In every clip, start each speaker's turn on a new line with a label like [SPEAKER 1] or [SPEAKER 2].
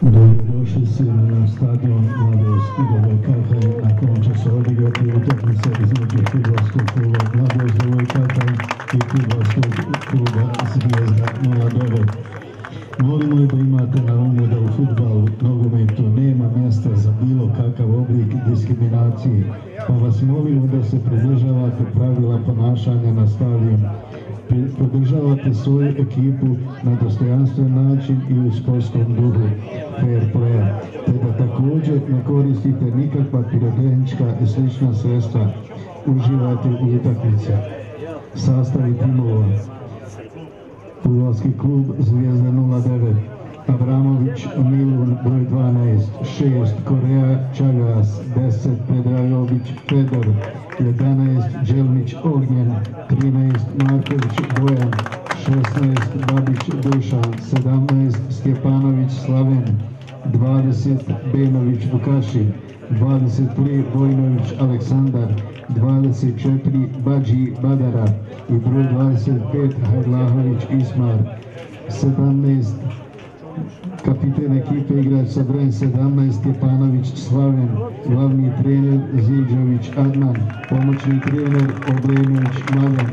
[SPEAKER 1] Dobrodošli svi na stadion Mladost Idove Kalhaj na kojem će se odigrati utakmica između futbolskog kluba Mladost Kalhaj i futbolskog kluba Zvijezda 09. Molimo da imate na umu da u futbalu, nogometu nema mjesta za bilo kakav oblik diskriminacije, pa vas molimo da se pridržavate pravila ponašanja na stadionu podržavate svoju ekipu na dostojanstven način i u sportskom duhu fair playa, te da također ne koristite nikakva pirotehnička i slična sredstva. Uživate u utakmici. Sastavi timova. Futbolski klub Zvijezda 09. Abramović Milun broj 12, 6 Koreja Čagas, 10 Pedrajović Fedor, 11 Đelmić Ognjen, 13 Marković Bojan, 16 Babić Dušan, 17 Stjepanović Slaven, 20 Benović Vukašin, 23 Vojnović Aleksandar, 24 Bađi Badara i broj 25 Hajlahović Ismar, 17 Kapiten ekipe igrač sa brojem 17 Stjepanović Slaven, glavni trener Ziđović Adnan, pomoćni trener Obrenović Mladen.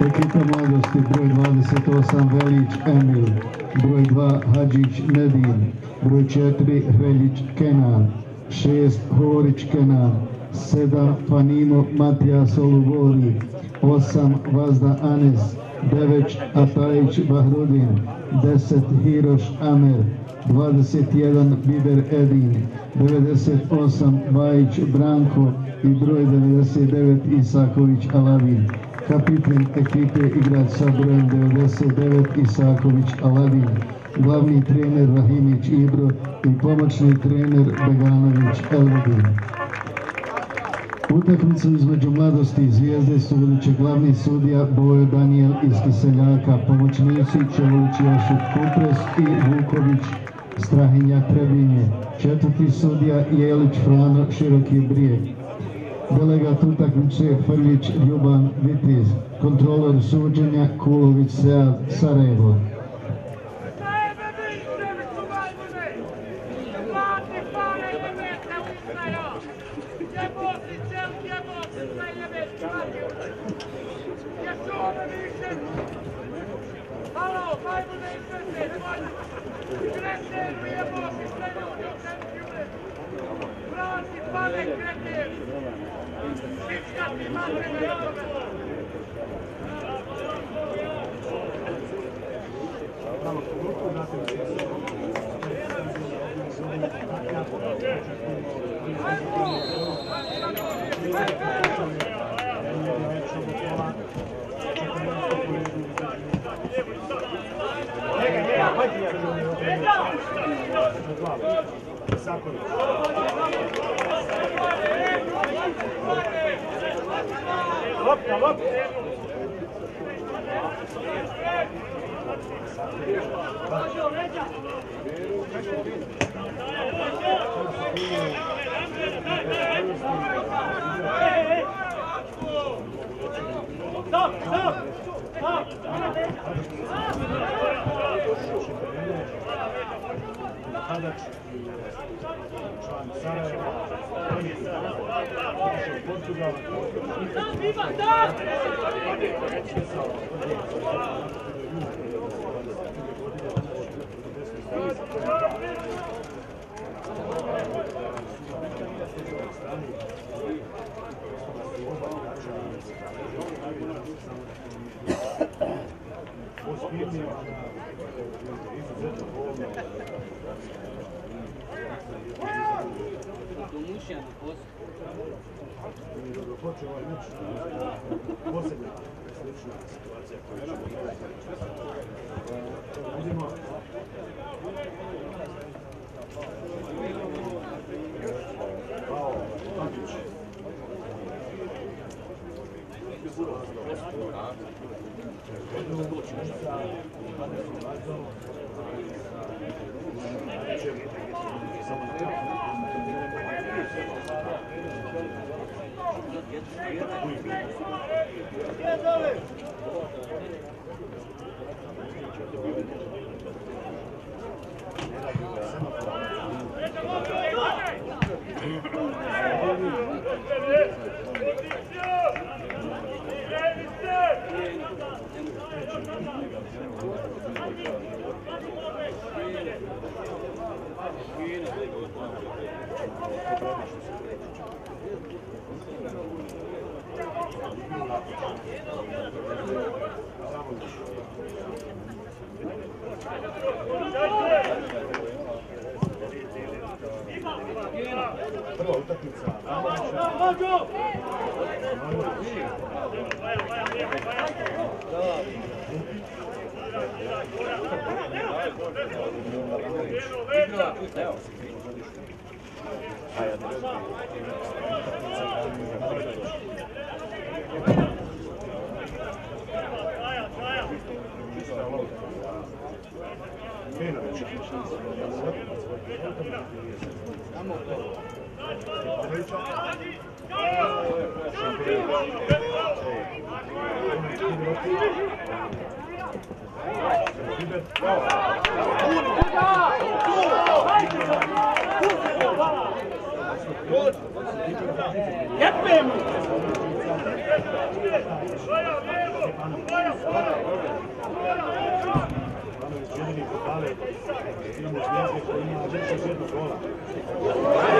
[SPEAKER 1] Ekipa mladosti broj 28 Velić Emil, broj 2 Hadžić Nedin, broj 4 Hreljić Kenan, 6 Horić Kenan, 7 Fanimo Matija Solubori, 8 Vazda Anes, 9 Atajić Bahrudin, 10 Hiroš Amer, 21 Biber Edin, 98 Bajić Branko i broj 99 Isaković Alavin. Kapiten ekipe igrač sa brojem 99 Isaković Alavin. Glavni trener Rahimić Ibro i pomoćni trener Beganović Elvedin. Utakmicu između mladosti i zvijezde sudit glavni sudija Bojo Daniel iz Kiseljaka, pomoćnici Čevuć Jošip Kupres i Vuković Strahinja Trebinje, četvrti sudija Jelić Frano Široki Brijeg. Delegat utakmice Frljić Ljuban Vitiz, kontroler suđenja Kulović Sead Sarajevo.
[SPEAKER 2] Lopta, lopta. Hadač i Thank you.
[SPEAKER 3] Domušija na
[SPEAKER 2] ovaj meč posebna slična situacija koja Zvijezde koji ima više od jednog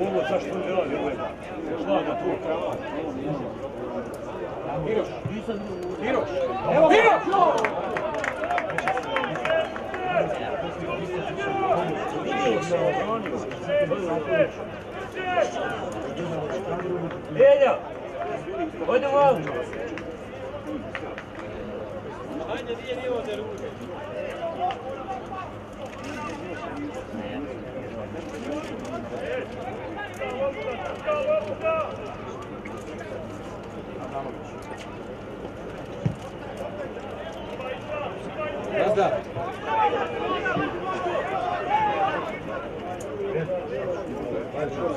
[SPEAKER 2] Ovo sad što ne radi, ovo je šlaga tu. Miroš, Miroš, evo Miroš! Velho! Oi, Dumão! Hajde, nije nivo ojde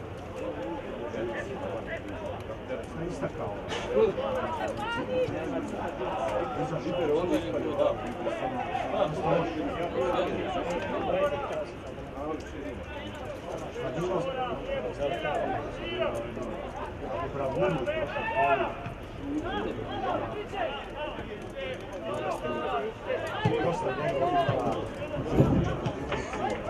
[SPEAKER 2] on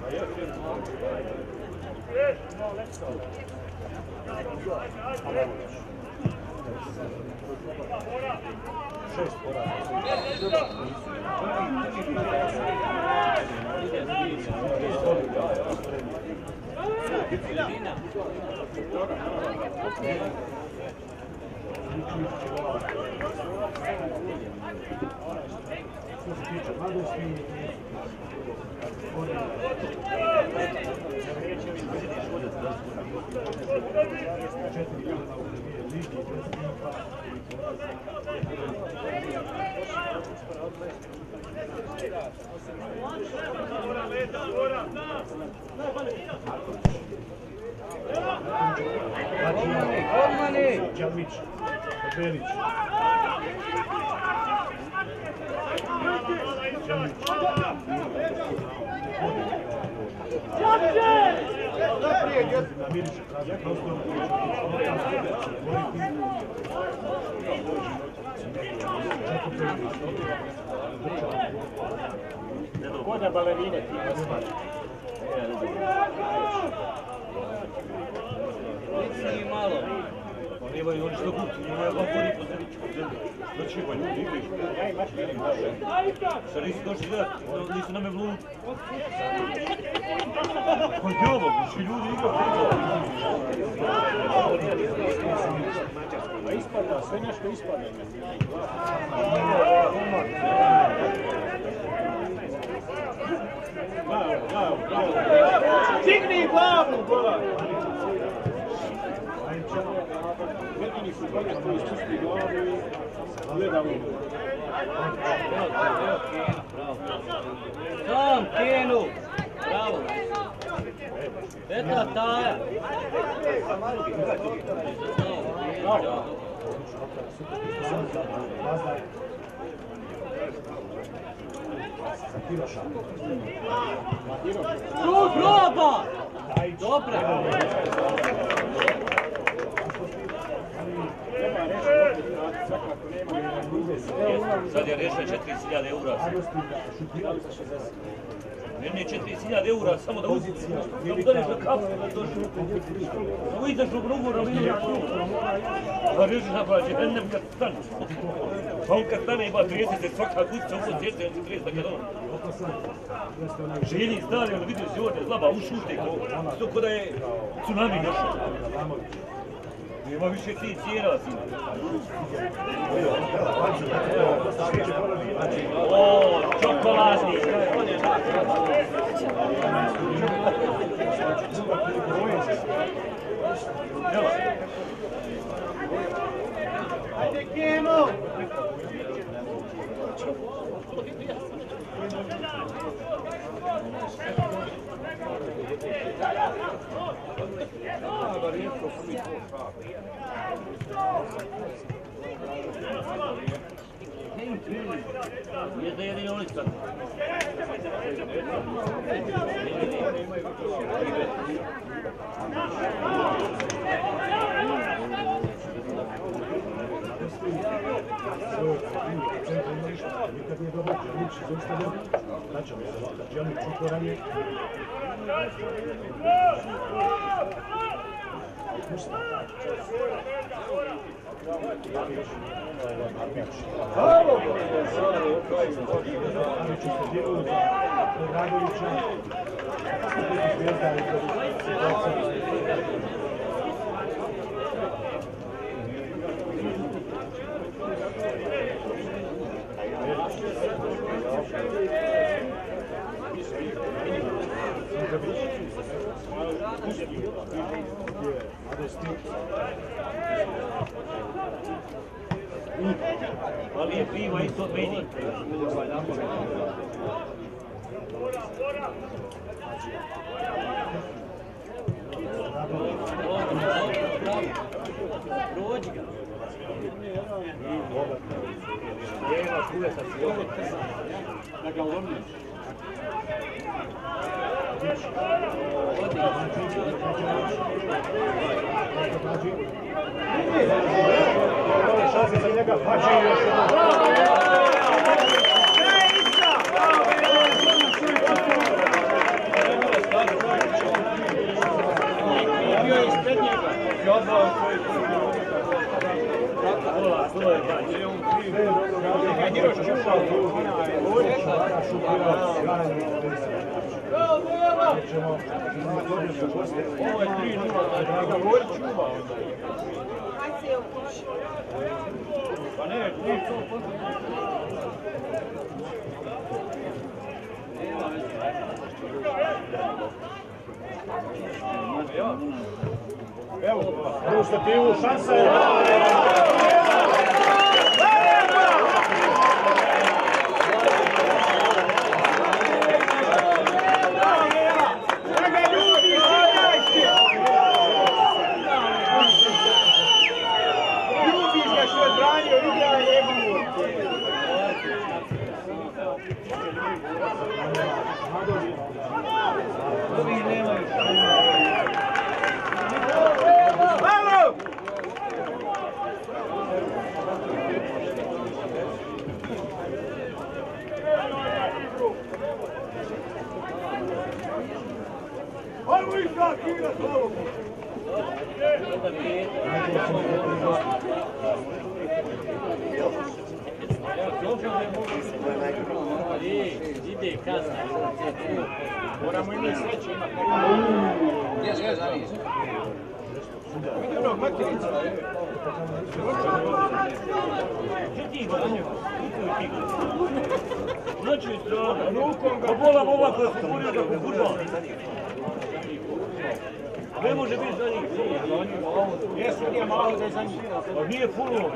[SPEAKER 2] Bravunu, Dosta dobro Što se tiče mladosti, ligi, Đalmić, Belić.
[SPEAKER 4] Kodne balerine ti
[SPEAKER 5] Lici malo.
[SPEAKER 4] Pa nemaju oni što kući, nemaju vam vodi po zemlji. Znači, pa ljudi igraju. Šta nisu došli gledat, nisu nam je vluči. Pa djavo,ši ljudi igraju.
[SPEAKER 2] A ispada, sve nešto ispada. Bravo, bravo, bravo.
[SPEAKER 4] Glavu, bola!
[SPEAKER 2] Jedini su koji spusti glavu i gledamo.
[SPEAKER 5] Sam, Kenu. Bravo. Eta Taja. Šut, roba! Dobra.
[SPEAKER 2] Treba reći, svakako nema ni druge
[SPEAKER 4] Sad je rešao 4000 eura.
[SPEAKER 2] šutirali sa 60.
[SPEAKER 4] Meni je 4000 eura samo da uzim. Samo da u na hennem kad stane. Pa on kad stane ima 30, svaka guzica uko djece, on se 30 da kad on. Ženi stari, on vidio da je. Nema više ti cijena. O, čokoladni. Evo. Jedna jedinionica.
[SPEAKER 2] Nikad nije dobar, Đanić zaustavljen. Vraćamo se, Đanić. Arvić se djeluje za Radovića. Zvijezda i
[SPEAKER 4] Ali je piva isto od meni.
[SPEAKER 5] Prođi ga.
[SPEAKER 2] Da ga. Šanse za njega, pače još.
[SPEAKER 5] Bio je ispred njega.
[SPEAKER 4] Ovo je 3-0, znači ga Gorić čuva onda. Pa ne, 3-0.
[SPEAKER 2] Evo, prvu stativu, šansa je. Ljubiš ga što je branio, igra je njegovu.
[SPEAKER 5] Ovi nemaju.
[SPEAKER 2] Bravo! Ajmo ih kakira slovo!
[SPEAKER 5] Onda pet. Ide, ide kazna.
[SPEAKER 2] Moramo i mi sreće imati.
[SPEAKER 4] Znači. Pa bola ova koja se borio da fudbal. Ne može biti za njih.
[SPEAKER 2] Jesu nije malo da je za njih.
[SPEAKER 4] Nije puno.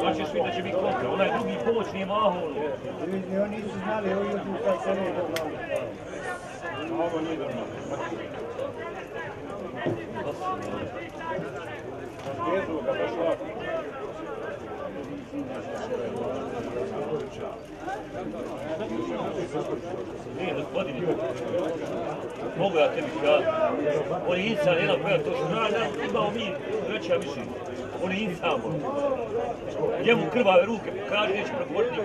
[SPEAKER 4] Znači svi da će biti kontra. Onaj drugi pomoć nije maho.
[SPEAKER 2] Ni oni nisu znali, ovi tu kaj se ne Ovo nije dobro. Jezu ga baš lako.
[SPEAKER 4] Nije gospodine. Mogu ja tebi kazati. On je insan, jedan to što zna, da imamo mi veća više. On je insan. Njemu krvave ruke, kaže neće progovoriti.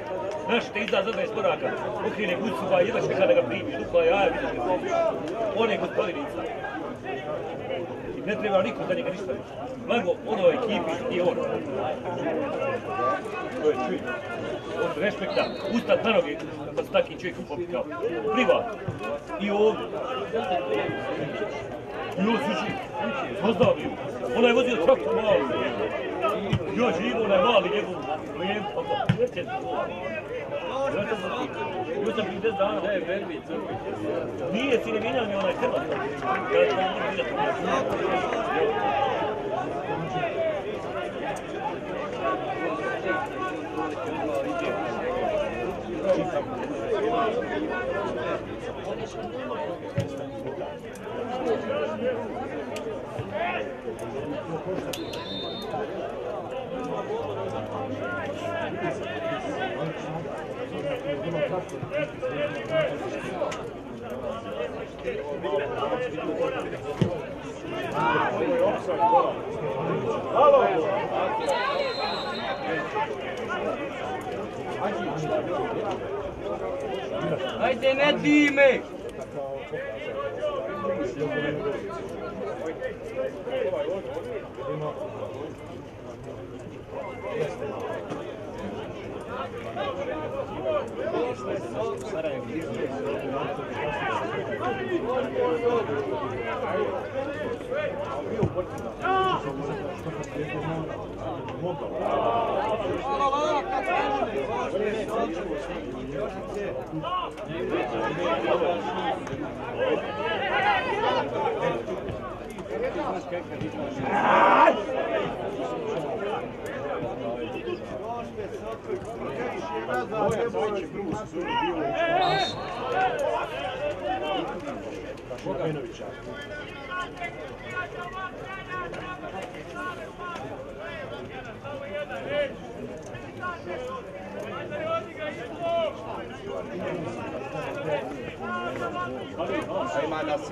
[SPEAKER 4] Znaš te izda za 20 koraka, okrene gucu, ba jedva čeka da ga primiš, dupla jaja, vidiš ga. On je gospodin insan. Ne treba niko za njega ništa reći. Ono ekipi i on. To je čuj. Od respekta, ustat na noge, pa se taki čovjek popikao. Privat. I ovdje. I on su živ. Poznao bi. Ona je vozio traktor mali. Ja živo, onaj mali njegov klijent. pa sjećam se prije 10 dana.
[SPEAKER 5] Verbi.
[SPEAKER 4] Nije si ne mijenjao ni onaj Hrvat. Kada vidjeti.
[SPEAKER 2] Halo!
[SPEAKER 5] Ajde, ne dime!
[SPEAKER 4] Thank you. Boganovića. Einmal das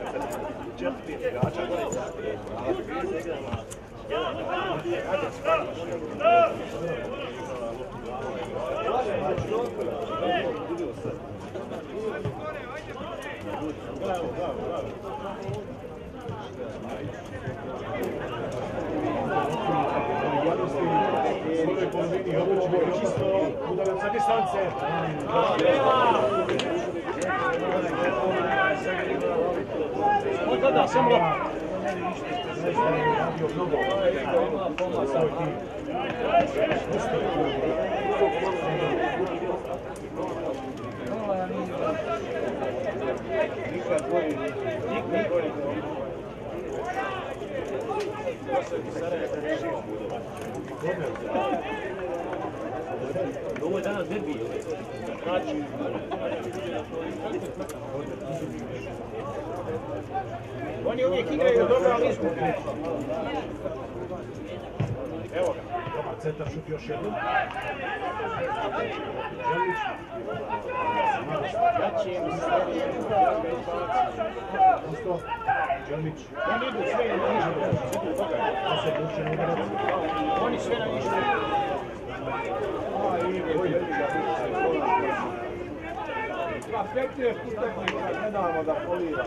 [SPEAKER 4] Ekipina.
[SPEAKER 2] Udarac sa distance.
[SPEAKER 4] Da, samo Ovo je danas derbi. Znači,
[SPEAKER 2] Oni uvijek igraju dobro, ali izgubili. Evo ga. Dobar centar šut još jednom. Želić. Usto. Želić. Oni idu sve na niže. Da se na udarac. Oni sve na niže. A, i bolje.
[SPEAKER 3] Afektuješ tu tehniku, ne damo da polira.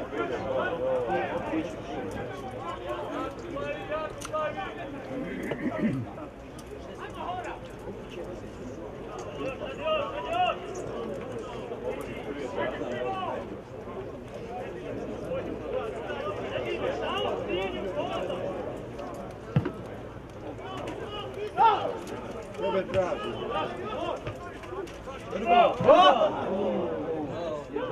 [SPEAKER 3] Tebe traži.
[SPEAKER 2] Miroša.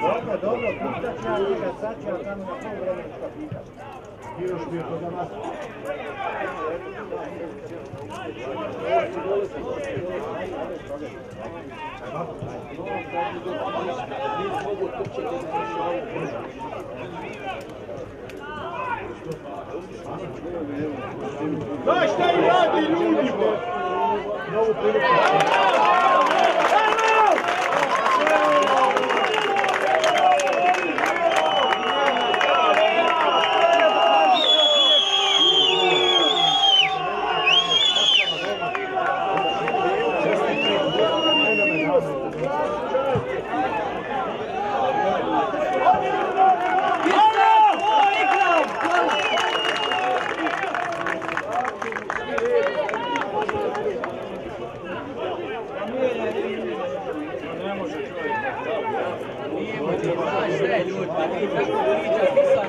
[SPEAKER 3] Dobro, dobro, pitat ću ja njega, sad ću ja tamo na pol vremena pitat.
[SPEAKER 2] Miroš bio to danas.
[SPEAKER 3] Znaš šta i radi ljudi, bo?
[SPEAKER 2] Novu priliku.
[SPEAKER 5] Sve ljudi, pa ti kako pričaš, ti sad,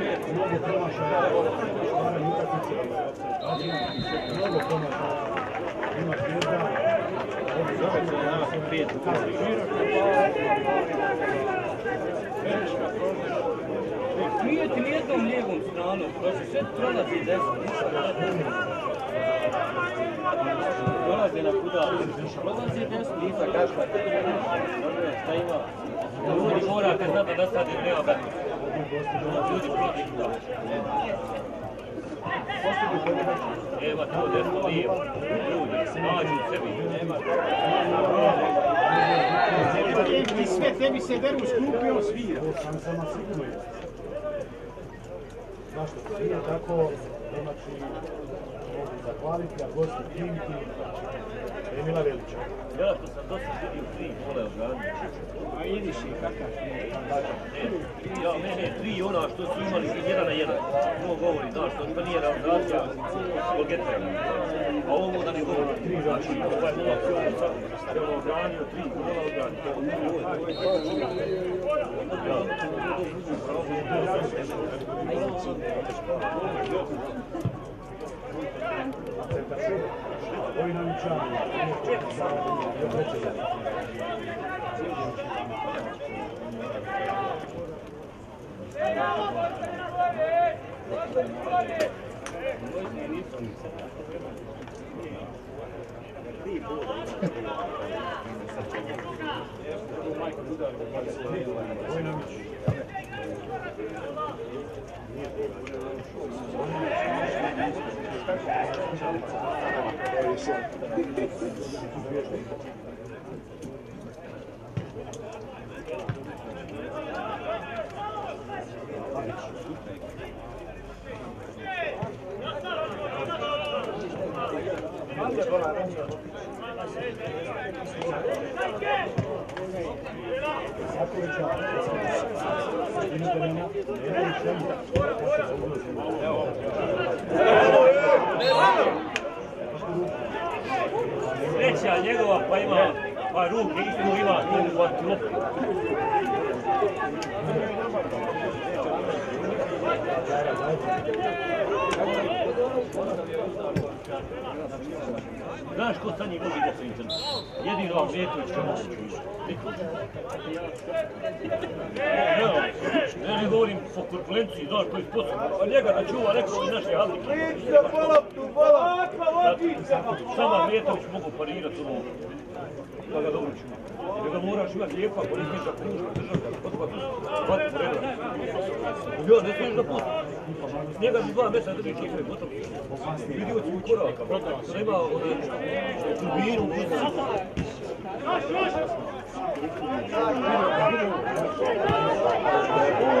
[SPEAKER 5] nije
[SPEAKER 2] Mnogo promašaja, stvaranje utakmice, mnogo promašaja. Ima zvijezda,
[SPEAKER 5] Nije ti nijednom lijevom stranom, prosi sve prolazi desno, ništa ne radi. Na kuda, prolazi desno. Dobro je, šta ima? Ljudi morate znati da sad je nema brati. Ljudi kuda. Evo to desno lijevo. Ljudi, nađu sebi.
[SPEAKER 2] I sve tebi se deru skupi, on svira. Sam sama sigurno je. Zašto? Nije tako, domaći mogu zahvaliti, a gosti primiti. Emila Velića.
[SPEAKER 4] Ja što sam dosta vidio tri kole odradnje.
[SPEAKER 2] A vidiš i kakav je
[SPEAKER 4] Ja, ne, ne, tri ona što su imali jedan na jedan. To govori, to što nije realizacija etra. A ovo da ne govori tri, znači, ovaj nula cijeli sad, je ono odranio, tri kola
[SPEAKER 2] Vojnovića, Vojnović.
[SPEAKER 4] Thank you. Njegova pa ima, pa ruke isto ima, tu antilopu. Znaš ko sa definitivno? Jedino Ahmetović kao moguće. Niko. Ne, govorim po korpulenciji, znaš koji. A njega da čuva neko iz naše handike. Sama Ahmetović mogu parirati ono, da ga dobro čuva. Jer ga moraš imati lijepa, ako ne smiješ da kružka držati, odmah hvati. Ja, ne smiješ da. S njega bi dva mjeseca drži kifre, gotovo. Vidio si mi koraka, brate, da ima one turbinu,
[SPEAKER 2] Jednostavno mora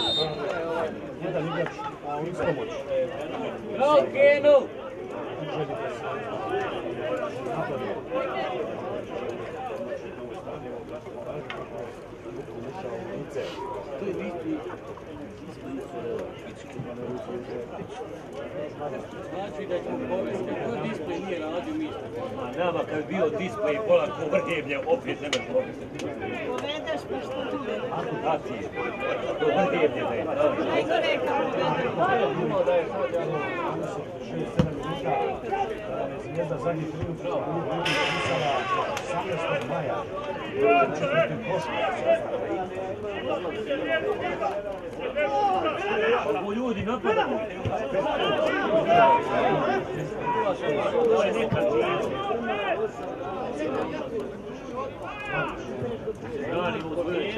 [SPEAKER 2] Jedan igrač, a u istomoć.
[SPEAKER 5] No! Znači da ćemo povesti, display nije radio mi
[SPEAKER 4] A nama kad bio display pola ko vrgeblje, opet ne možeš povesti.
[SPEAKER 2] Zvijezda zadnji minut pisala 18. maja.
[SPEAKER 4] Ovo ljudi cijela. Branimo svoje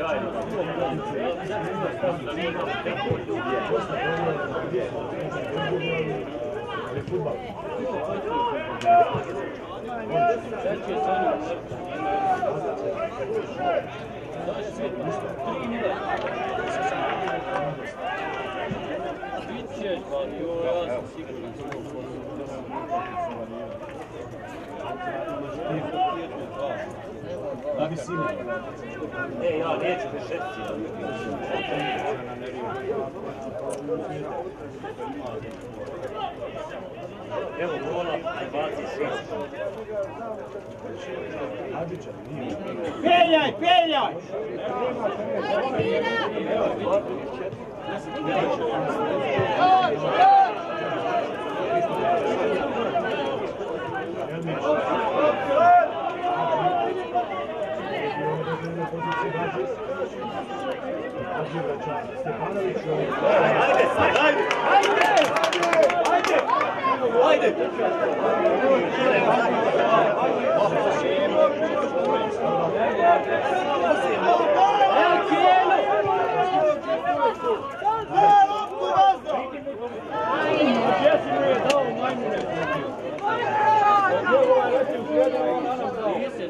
[SPEAKER 2] Na visini.
[SPEAKER 4] E, ja neću bez šestice. Evo, gola, baci šest.
[SPEAKER 3] Peljaj, peljaj!
[SPEAKER 4] Ajde! Ajde!
[SPEAKER 3] Jesi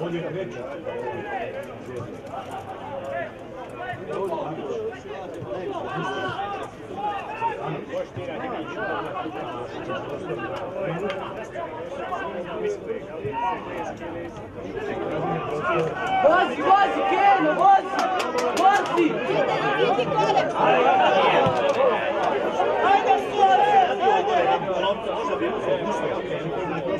[SPEAKER 2] Bolje
[SPEAKER 6] Bozi, bozi, Keno,
[SPEAKER 2] bozi, bozi! Ajde, Ajde, Ajde!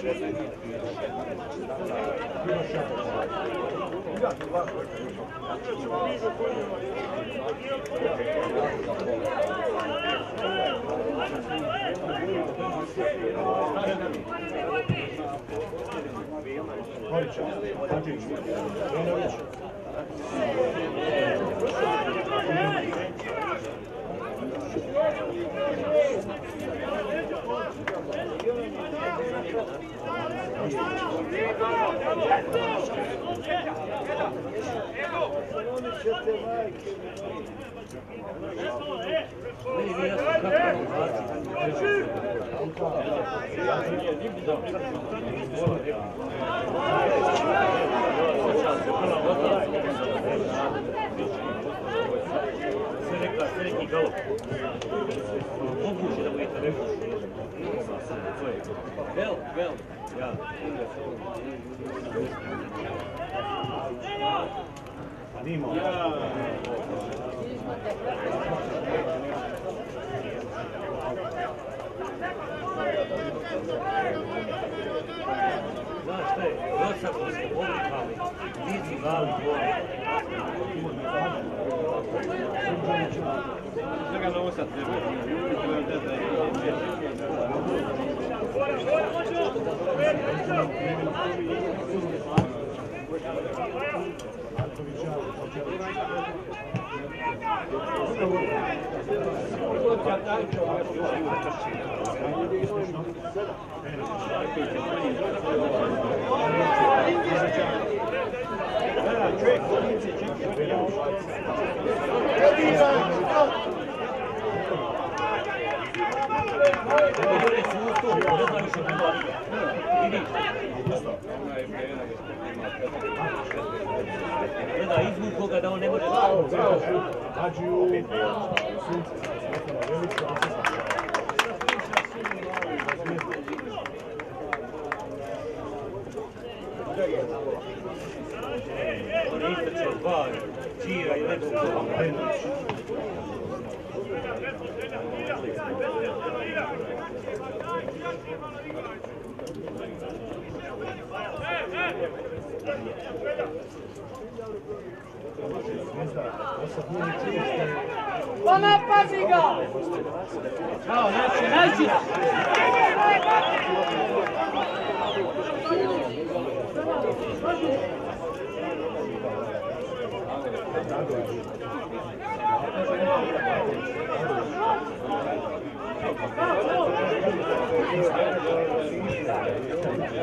[SPEAKER 2] Ne mogu se zna, to nije dozvolio. Horića, Hadžić, Jenović.
[SPEAKER 4] Sve rekla, srednji galop. Moguće da. To je.
[SPEAKER 5] Bel, bel.
[SPEAKER 4] Ja. Trick, u? Gleda izvuko ga da on ne može da...
[SPEAKER 7] Hadžiju, sunce, smetala veliča, a se
[SPEAKER 4] On je istrčao dva čira i nekog toga.
[SPEAKER 2] Pa napazi ga! Bravo,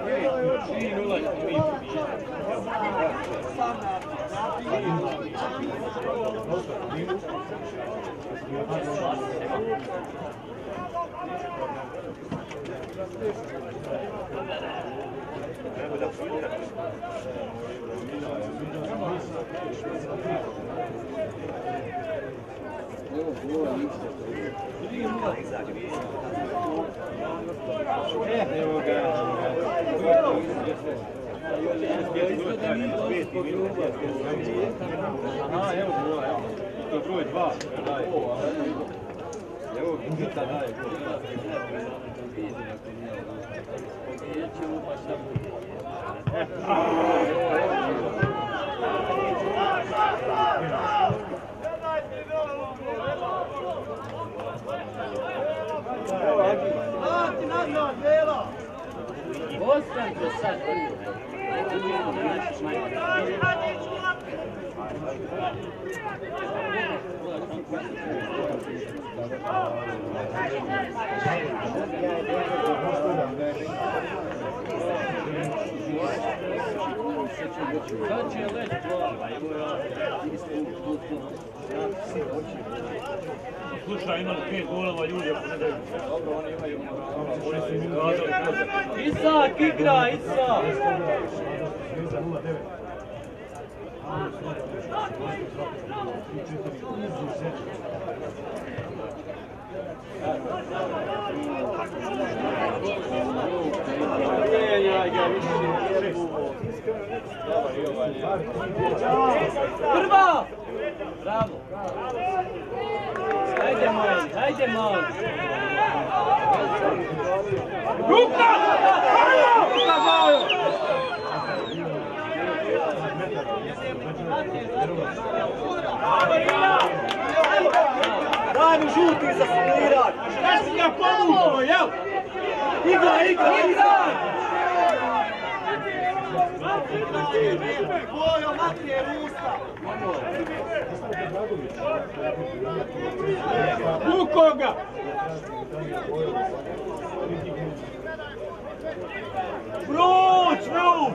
[SPEAKER 4] Ovo se zove Petobama.
[SPEAKER 8] Aha, evo gola, evo. Je broj dva. Evo, Gita daje.
[SPEAKER 2] Osam do sad. Sad će leć glava, evo ja.
[SPEAKER 4] Slušaj, imali pet golova ljudi, ako ne daju.
[SPEAKER 8] Dobro, oni imaju...
[SPEAKER 2] Isak igra, Isak!
[SPEAKER 7] Zvijezda 0-9.
[SPEAKER 2] Prva! Bravo! Hajde mali, hajde mali! Ruka! Ruka Bajo!
[SPEAKER 3] Daj mi žuti za sublirat. Šta si ga povukao, jel? Igra, igra, igra! Bojo, matke! Vruć, vruć!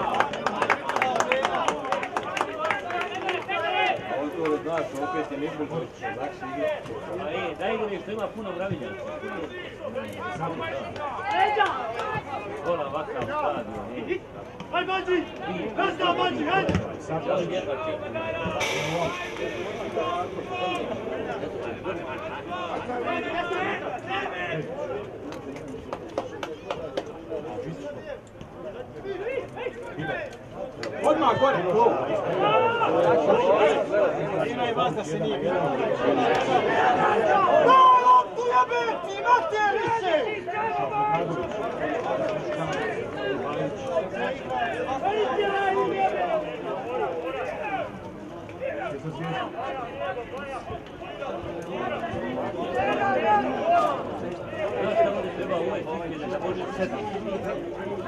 [SPEAKER 9] Ovo znaš, opet je Nikolić, lakše igra.
[SPEAKER 2] A e, daj igra što ima puno mravinja. Kola ovakav stadion. e.
[SPEAKER 4] Aj, Bađi! Rasta, Bađi, hajde!
[SPEAKER 2] Još jedva čekam.
[SPEAKER 4] Odmah gore, go! Ima i vas da se nije vidio. No, loptu jebe!
[SPEAKER 2] Da može sedam.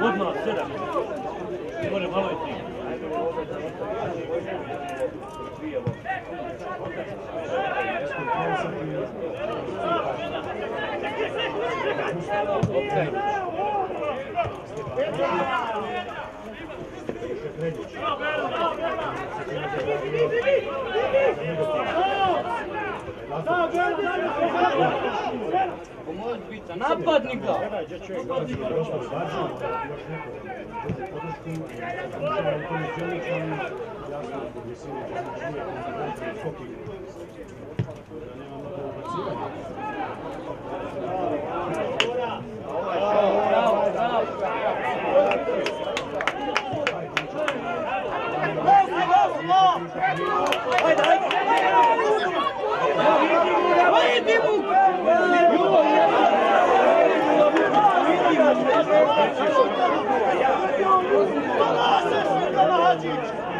[SPEAKER 2] Odmah sedam. Može malo i tri.
[SPEAKER 3] Napadnik ga!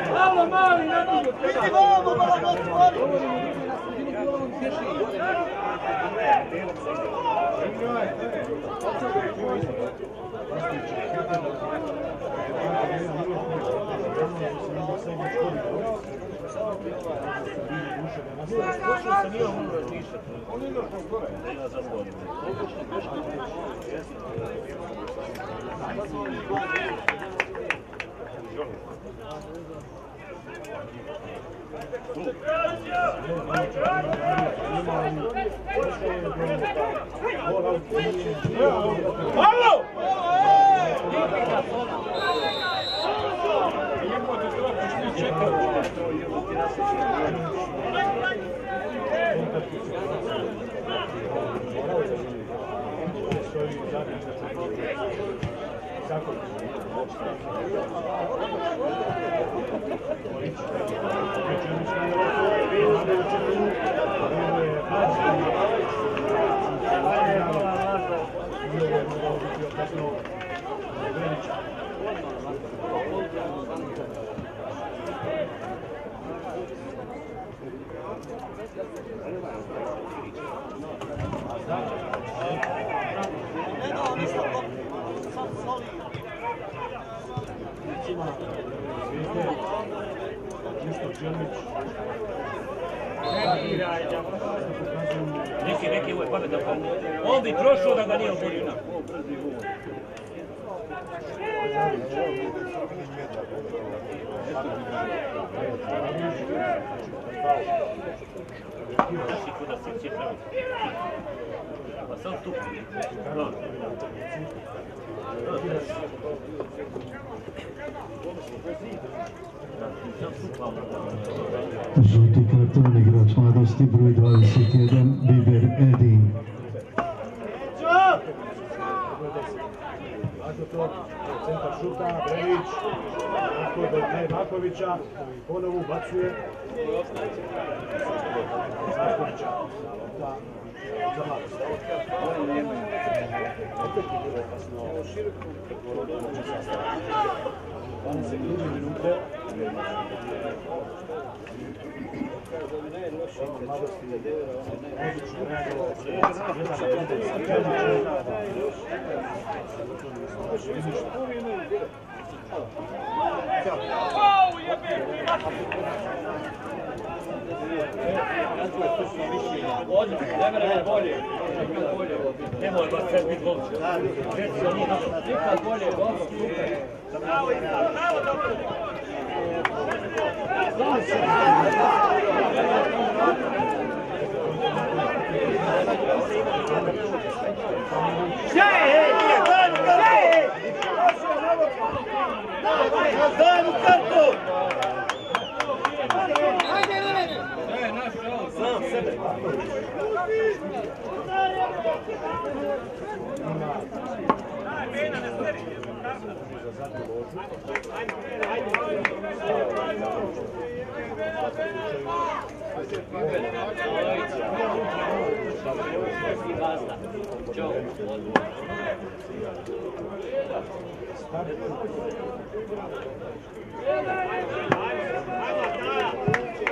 [SPEAKER 3] Bravo, mali, na dugo!
[SPEAKER 2] Počeo sam i on ono razmišljati. Da ima zatvoren.
[SPEAKER 4] Halo!
[SPEAKER 2] Neki, neki uvijek pametan pomoć. On bi trošio da ga nije oborio na. Znaš ti kuda se će praviti? Pa sam tu. Tu pao.
[SPEAKER 1] Žuti karton igrač mladosti broj 21 Biber Edin.
[SPEAKER 10] Centar šuta, Brelić, tako da je Makovića, koji ponovo ubacuje. Makovića, lopta za mladost. Opet je bilo opasno. 12 minute. Mladosti odlično reagovao. Jedan od
[SPEAKER 5] Odmah, ne vreme bolje.
[SPEAKER 4] Nemoj vas sad biti goluče. Reci se njih.
[SPEAKER 5] Nikad bolje, dobro, super.
[SPEAKER 3] Daj mu kartu! Sam sebe.
[SPEAKER 2] Uči, uči!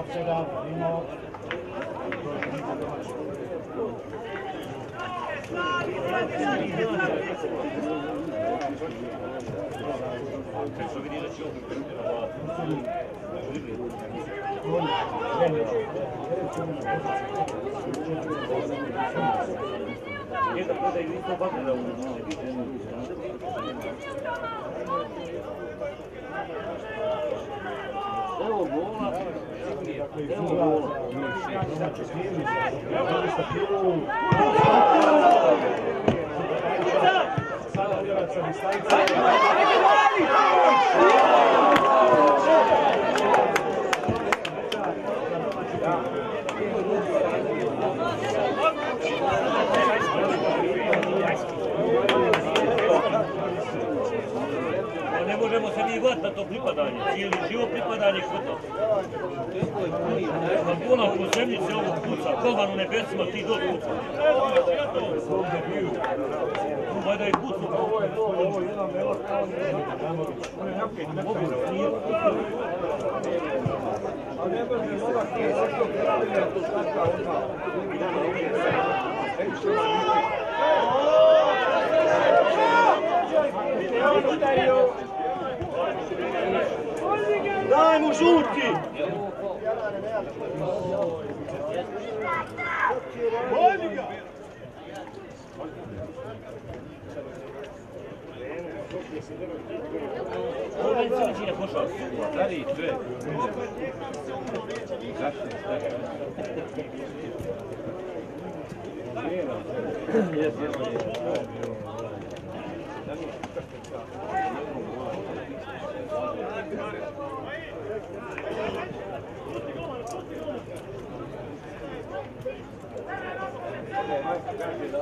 [SPEAKER 2] opsega, nema...
[SPEAKER 4] Nije da prodaju isto bakre da uđu.
[SPEAKER 5] Evo gola. Evo gola.
[SPEAKER 2] Sada udarac sa distance.
[SPEAKER 4] Pa ne možemo se mi vat na to pripadanje. Cijeli život pripadanje kvoto. Pa bola po zemlji se ovo kuca. Kovan u nebesima ti dot kuca. Valjda i kucu.
[SPEAKER 2] Ovo je to, jedan melod kao ne je. A ne može Novak nije zašto pravlja tu taka ona. Daj mu žuti! Boli ga!
[SPEAKER 5] Stari, čuje.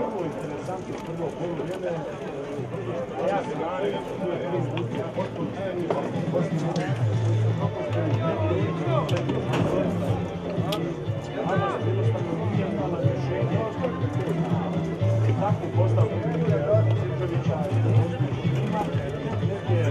[SPEAKER 2] Vrlo interesantno prvo poluvrijeme. Ja se naravno, tu je Denis Bukić, potpuno jednostavno nije imala rješenje. I takvu postavku Čovića ima neke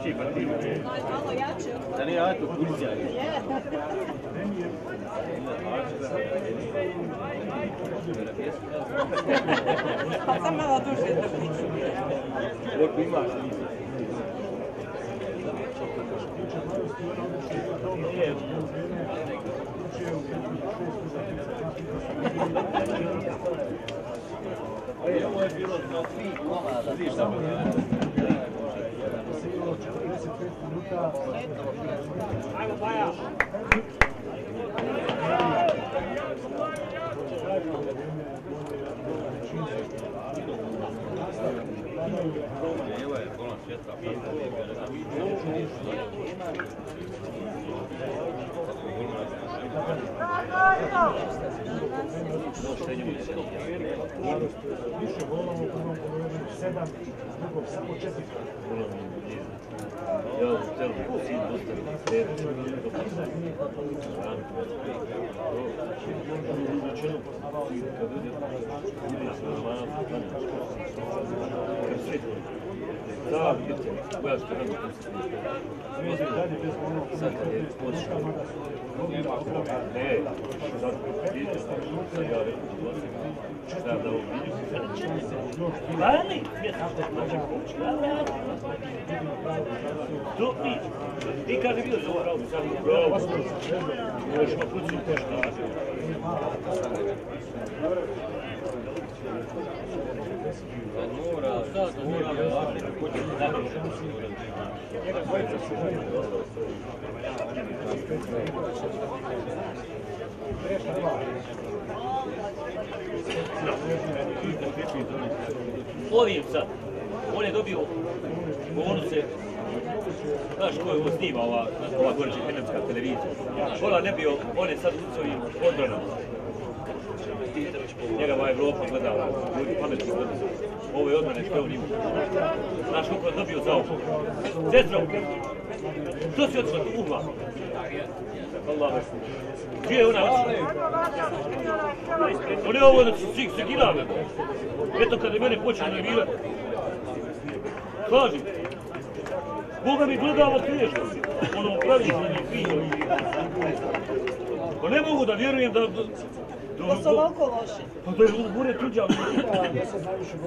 [SPEAKER 2] Mrki uči partiju.
[SPEAKER 11] Malo jače.
[SPEAKER 2] Da nije Ato Kurcija.
[SPEAKER 11] Pa sam malo duže da pričam.
[SPEAKER 2] Koliko imaš? Nije. Ovo je bilo na tri komada. Vidiš samo.
[SPEAKER 12] Sigurno 45 minuta.
[SPEAKER 3] Ajmo, Baja.
[SPEAKER 2] Evo je.
[SPEAKER 12] Više golova u prvom polovremenu, sedam, drugom samo četiri.
[SPEAKER 4] Ja u celu sin postavio Da, koja što rano
[SPEAKER 12] Zvijezda i dalje bez onog
[SPEAKER 4] Sad kad je otišao. Ne, sad vidite, sad ja rekao, da, da ovo vidim. Vani, Tu ti, ti kaže bio za ovo, sad bravo, još ma kući teško.
[SPEAKER 2] Mora, sad mora,
[SPEAKER 4] Ovim sad, on je dobio bonuse, znaš ko je ovo snima, ova, ova finlandska televizija. Ona ne bio, on je sad u svojim odbranama. Njega ova Evropa gledala, ljudi pametni gledali. Ovo je odbrane što je on. Znaš koliko je dobio za ovo? Sestro, što si otišla tu ugla? Allah me Gdje je ona otišla? On je ovo da će svih se gilave. Eto kada je mene počeli nervirati. Kaži. Boga mi gledamo teško. Ono pravi što je fino. Pa ne mogu da vjerujem da...
[SPEAKER 11] To su ovako loše.
[SPEAKER 4] Pa da je bude tuđa.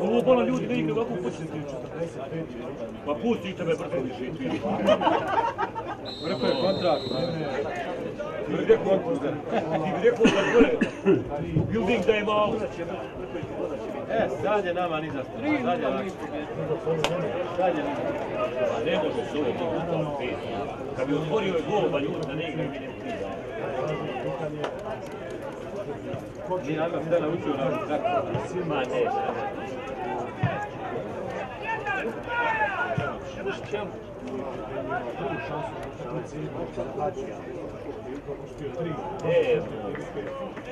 [SPEAKER 4] Ovo bola ljudi ne igra ovako početi. Pa pusti tebe brzo više.
[SPEAKER 2] Rekao je kontrakt.
[SPEAKER 4] Ti bi rekao da gore. Building da je malo.
[SPEAKER 2] E, sad je nama ni za. Sad je lakše. Sad je niza.
[SPEAKER 4] Pa ne može se ovo biti kao pet. Kad bi otvorio je gol, pa ljudi da ne igraju, mi ne igra.
[SPEAKER 2] Mi nama sve naučio na traktor.
[SPEAKER 4] Ma ne,
[SPEAKER 12] Drugu šansu u utakmici, Hadžija. Propustio tri.
[SPEAKER 4] E,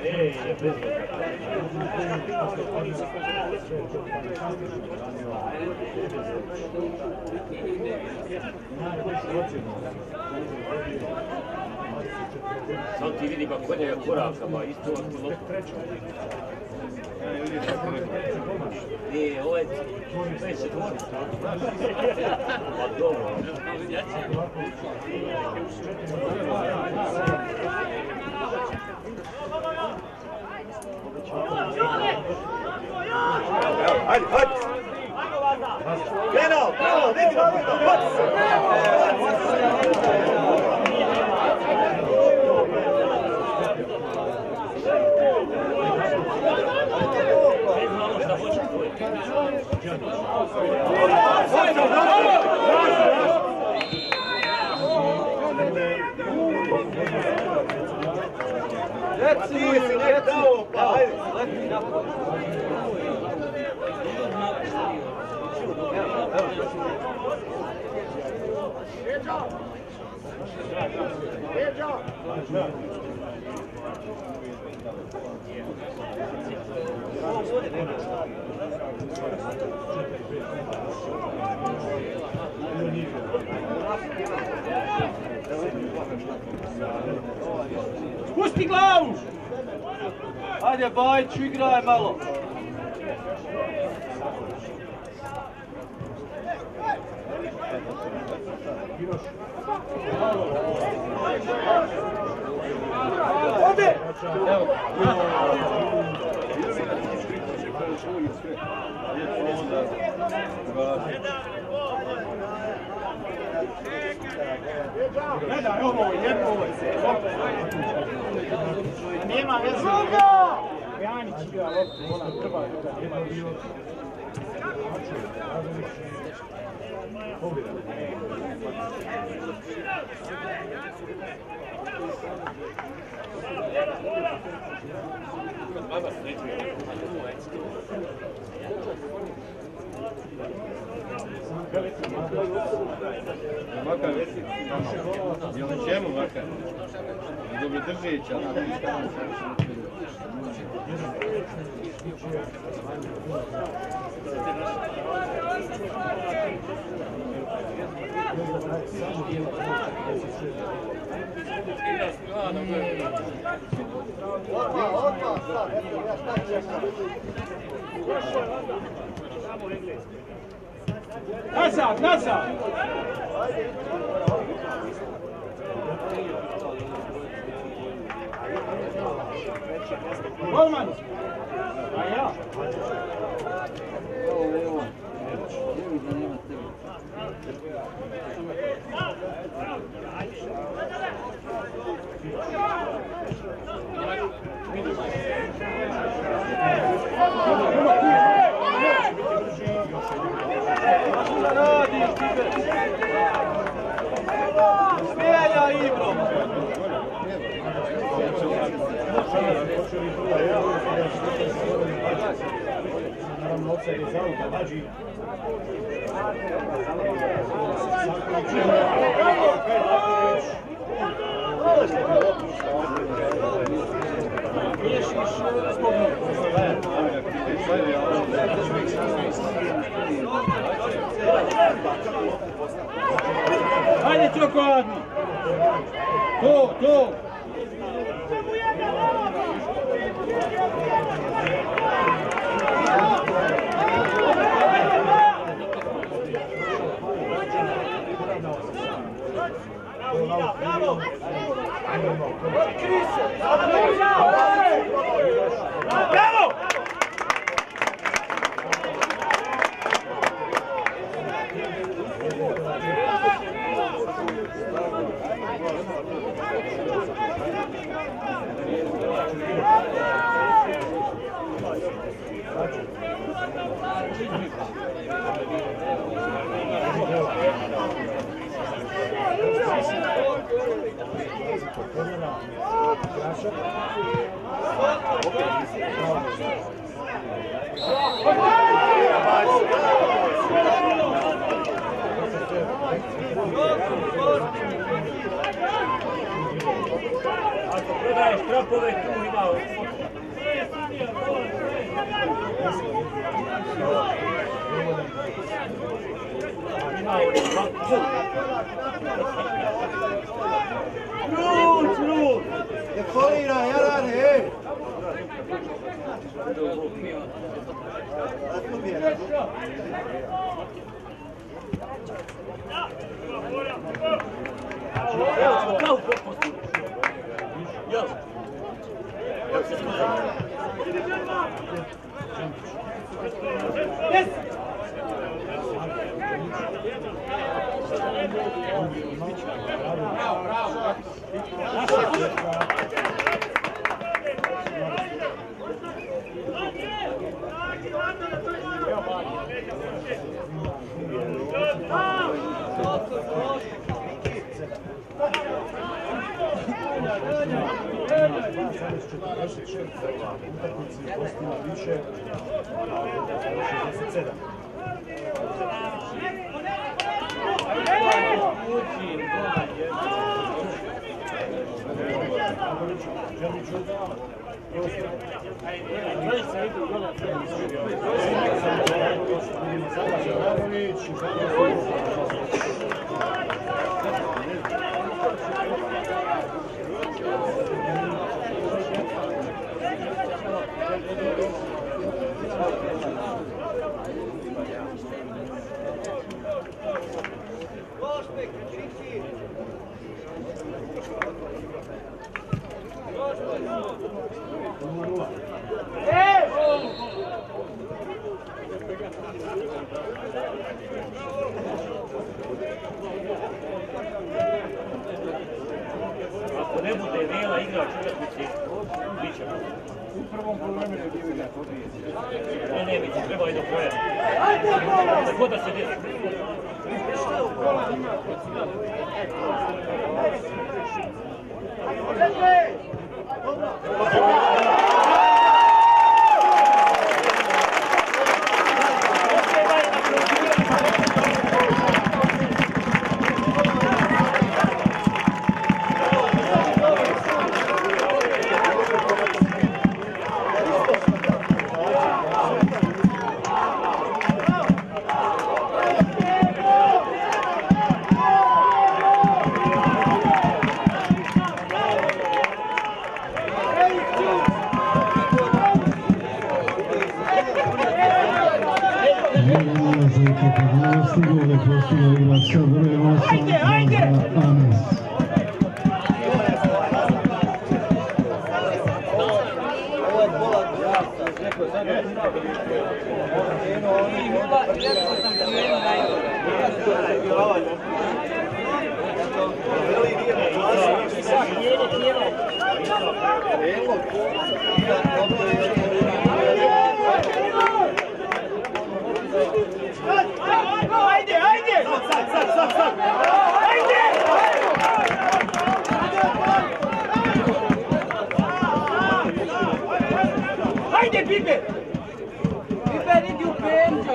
[SPEAKER 4] e, je bez Sam ti vidi kako je korakama, isto ovako loptu. E, ovo je, to je četvornica. Pa dobro.
[SPEAKER 3] Hajde, hajde! Penal, penal, vidi naprijed,
[SPEAKER 4] Ne znamo šta hoće tvoj.
[SPEAKER 3] Reci mi si nek dao, pa hajde.
[SPEAKER 2] Spusti glavu! Ajde, Bajić, igraj malo. Ode! Gledaj, ovo je ovo je. Nema veze. Janić igra loptu, ona prva igra.
[SPEAKER 3] Jel na čemu makar? Dobro držića.
[SPEAKER 2] Nazad, nazad! Golman! A ja? Šta Igrom!
[SPEAKER 13] Naravno, opsad je zauka, vađi.
[SPEAKER 2] Ajde čokoladni! To, to! Bravo!
[SPEAKER 4] Ako prodaješ trapove, tu ima
[SPEAKER 2] Lud, lud!
[SPEAKER 3] Defolira, jarane, ej!
[SPEAKER 4] Evo,
[SPEAKER 13] utakmici gostima više, a 67.
[SPEAKER 4] Ako igrač,
[SPEAKER 2] odnije.
[SPEAKER 4] Ne,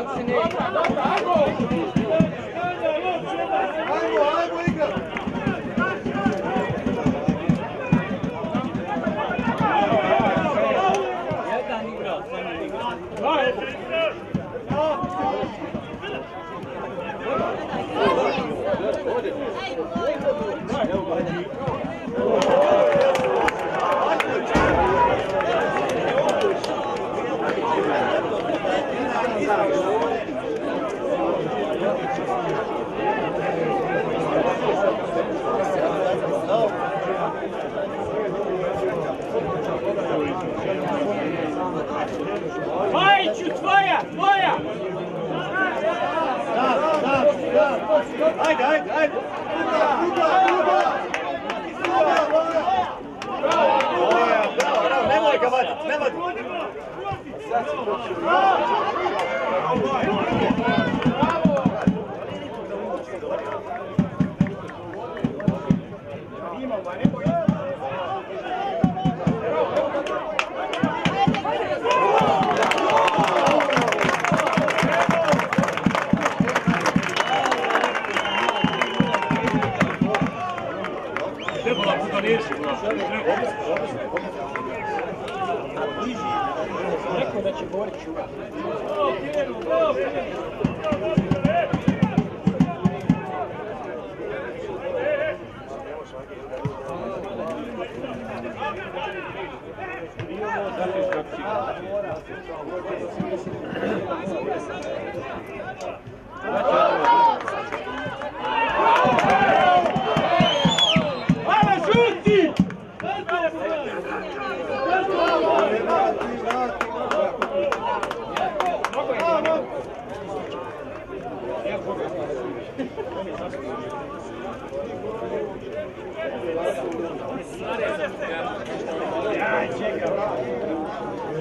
[SPEAKER 3] Hey, boy. Kako se ne... Ajmo, ajmo igrat!
[SPEAKER 5] Jedan igrač, samo igrač.
[SPEAKER 3] Majiću, tvoja, tvoja!
[SPEAKER 14] Ajde, ajde, ajde. Nemoj ga vaditi, nemoj.
[SPEAKER 4] Trebala
[SPEAKER 2] Rekao da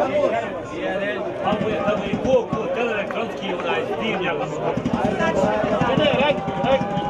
[SPEAKER 14] još malo nazad.
[SPEAKER 3] Na centar!
[SPEAKER 2] Tamo je, tamo je ko, ko, teleelektronski onaj dimnjak.
[SPEAKER 1] Ne,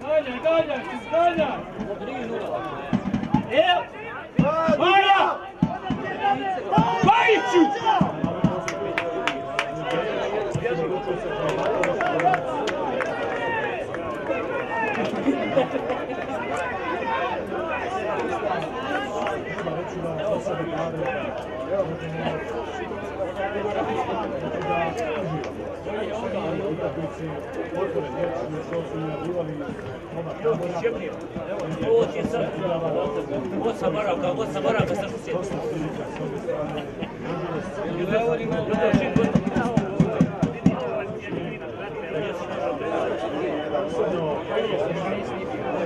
[SPEAKER 3] Ganjaj, ganjaj,
[SPEAKER 4] ganjaj. Evo. osam maraka, osam maraka sa
[SPEAKER 1] šusetom.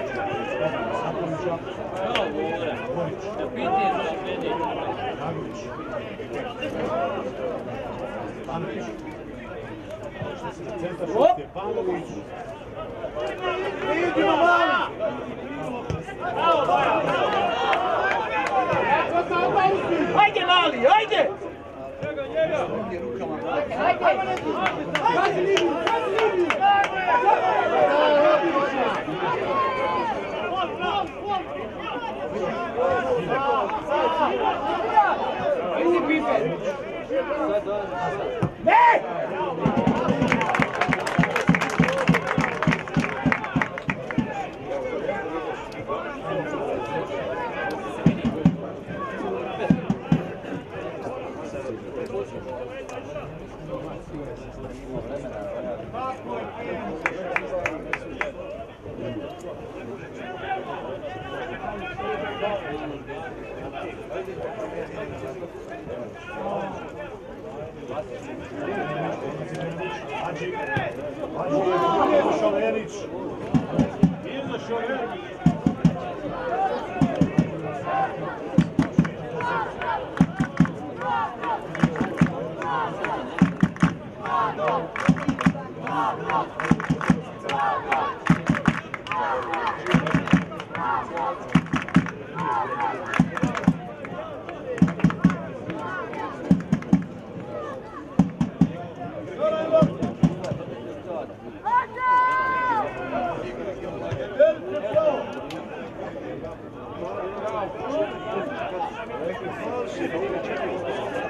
[SPEAKER 2] je sad, ovo sam Maravka, ovo sam Maravka, sad se
[SPEAKER 1] Ajde, mali, ajde! Ne!
[SPEAKER 15] Izašao Verić. Izašao Verić.
[SPEAKER 1] Ajde!
[SPEAKER 2] Evo
[SPEAKER 4] Thank you.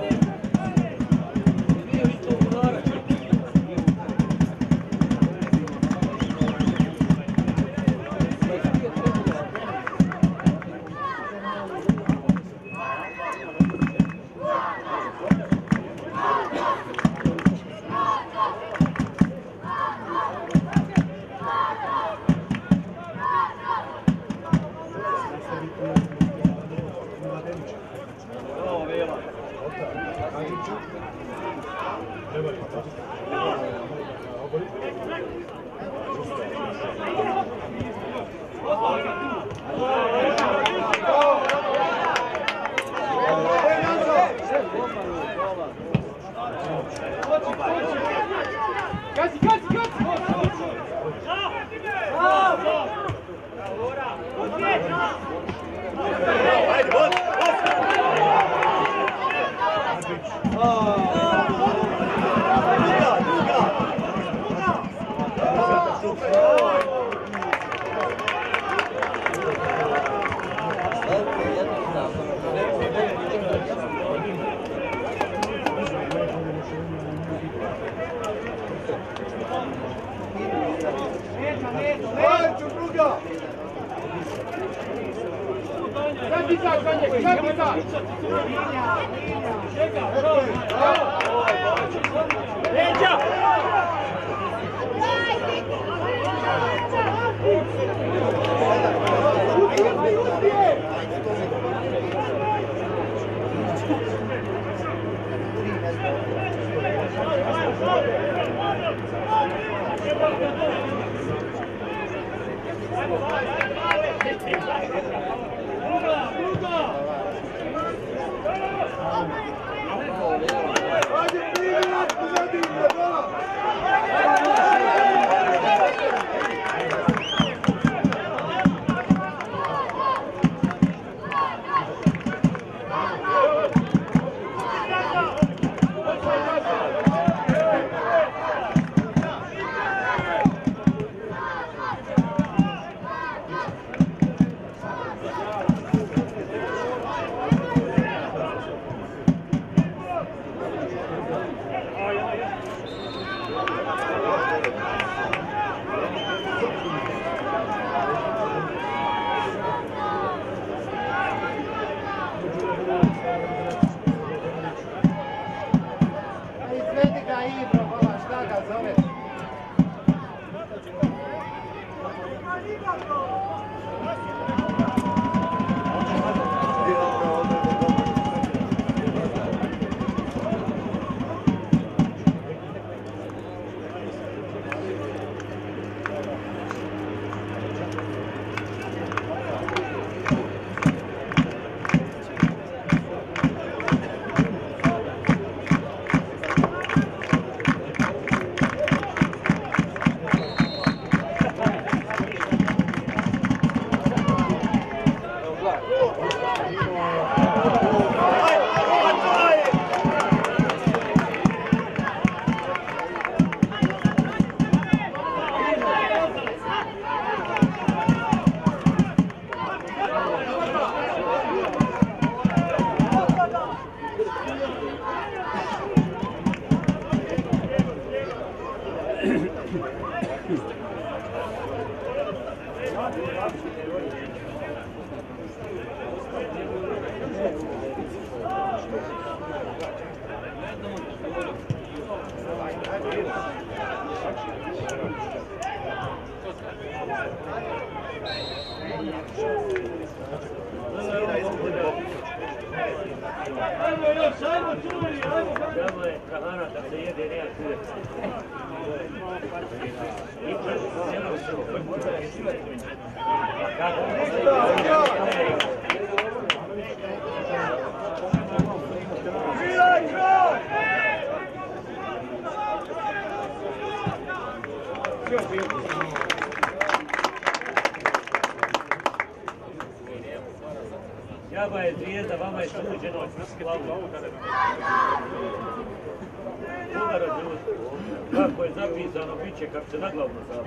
[SPEAKER 4] Kako je zapisano, bit će kako se naglavno samo.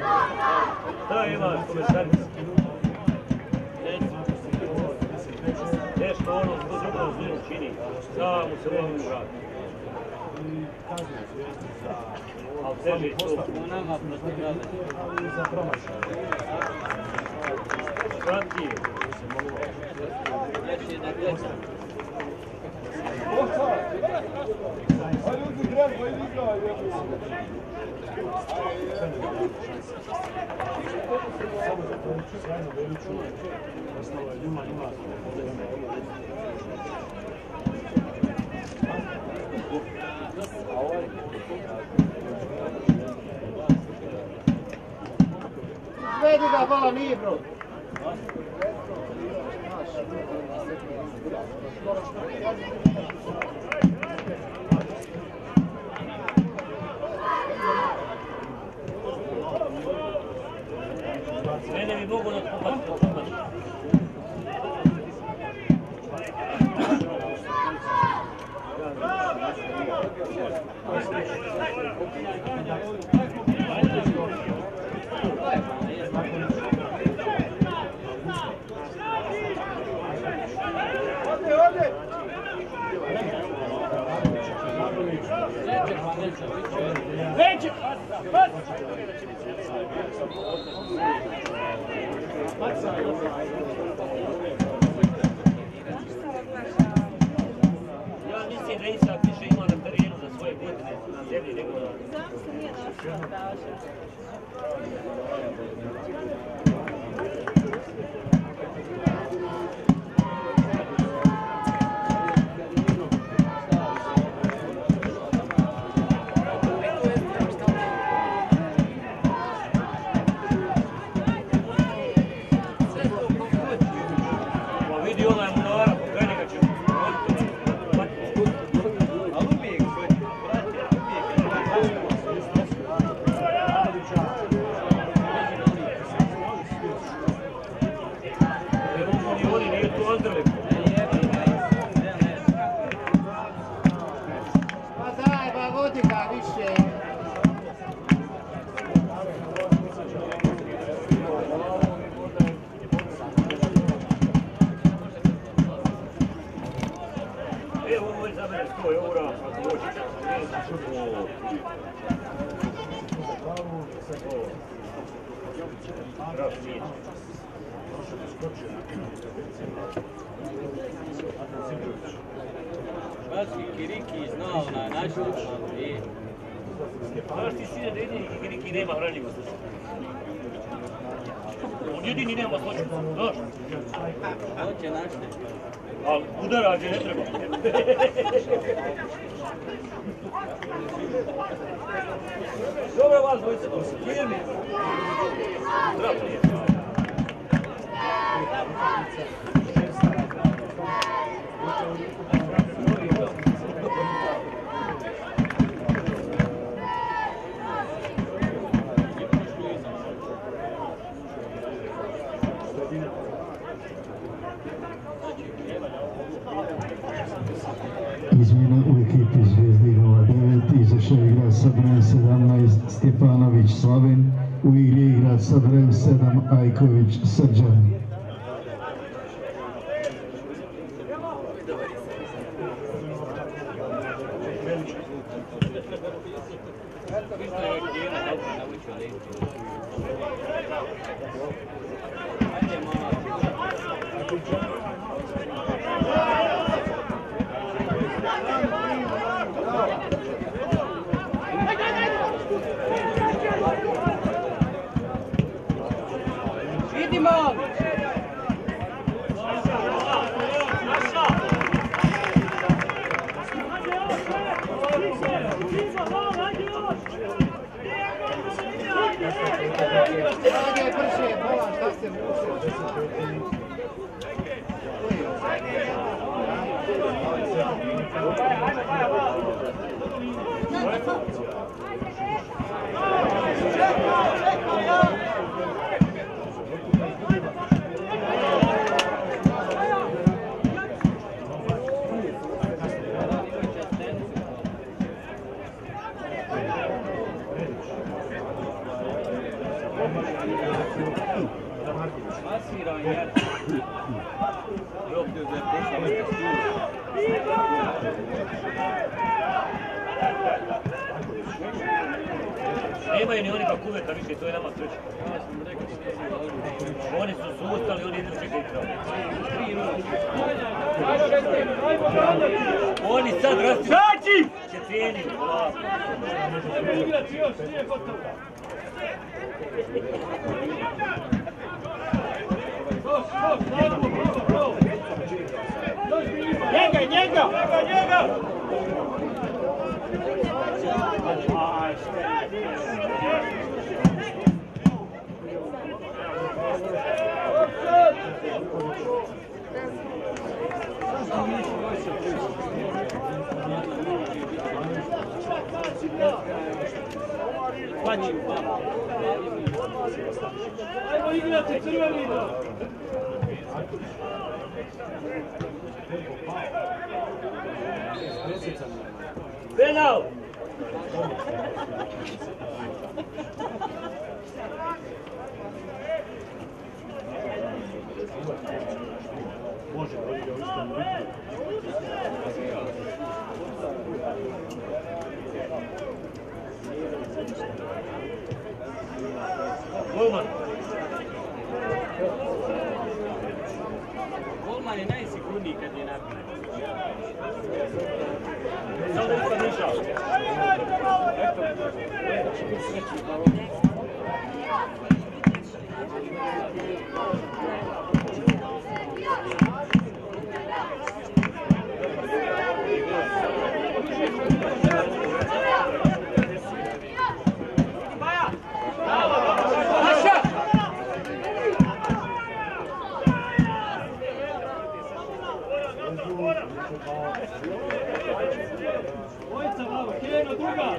[SPEAKER 4] Šta imaš komesar? Teško ono što drugo zlu čini. Samo se volim urati. Ali teže je to. Shvatije.
[SPEAKER 2] Ajde, uzmi grad, pa idi igraj,
[SPEAKER 16] Izvedi ga, vola, Ibro.
[SPEAKER 4] Mene bi mogo da popati.
[SPEAKER 2] Ode, ode!
[SPEAKER 17] Veće! Pat!
[SPEAKER 4] Ja mislim da Isak više ima na terenu za svoje godine na zemlji nego na...
[SPEAKER 18] Sam se nije našao daže.
[SPEAKER 3] Kiriki znao na našu i
[SPEAKER 4] Znaš ti sine da jedini Kikiriki nema hranjivosti. On jedini nema zločinca, znaš?
[SPEAKER 3] hoće našte.
[SPEAKER 4] Ali udara gdje ne treba. Dobro vas dvojice, firmi. Zdravo je.
[SPEAKER 2] Izmjena 09 izašao igra sa brojem 17 Stjepanović Slaven, u igri igra sa brojem 7 Ajković Srđan.
[SPEAKER 19] Dvojica malo, Kijeno druga!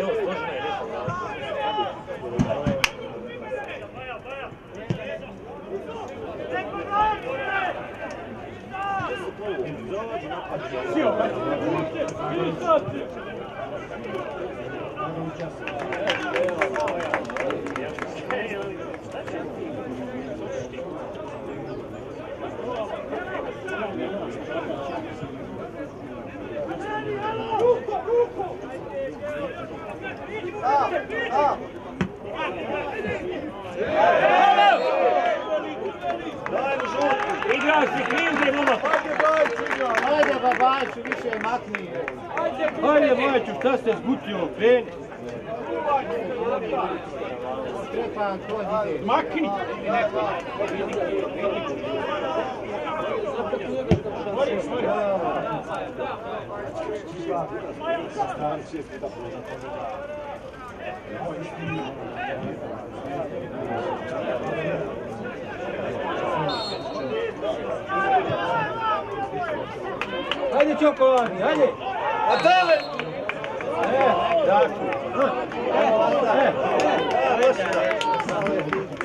[SPEAKER 4] Evo, složena je nešto.
[SPEAKER 2] Igraj se, krivde, momak!
[SPEAKER 20] Ajde
[SPEAKER 2] Majiću, šta ste zgutio, kreni!
[SPEAKER 20] Strepan, ko ide?
[SPEAKER 2] Makni! Ajde, Čokovani, ajde! A dale! E, dakle. Evo dva, onaj. Sada di, a? Ja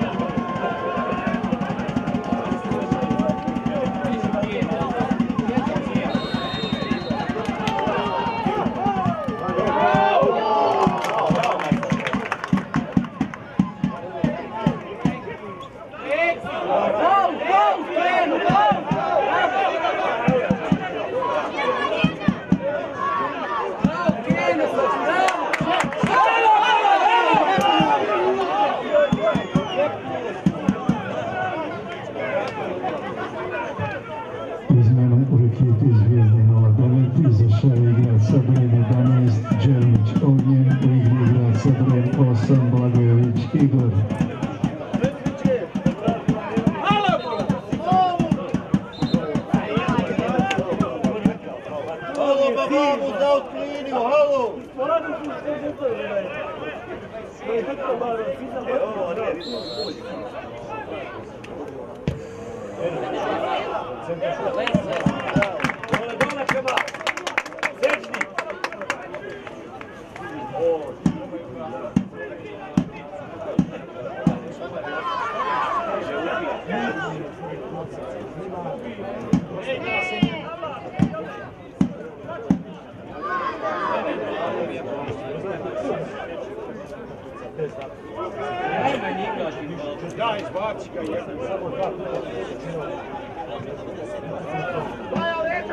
[SPEAKER 4] Halo, babamu, za otklinu, halo!
[SPEAKER 2] Dole, dole, prema! Sečni!
[SPEAKER 21] Da, izbaci ga jedan, samo dva.
[SPEAKER 20] Ajde,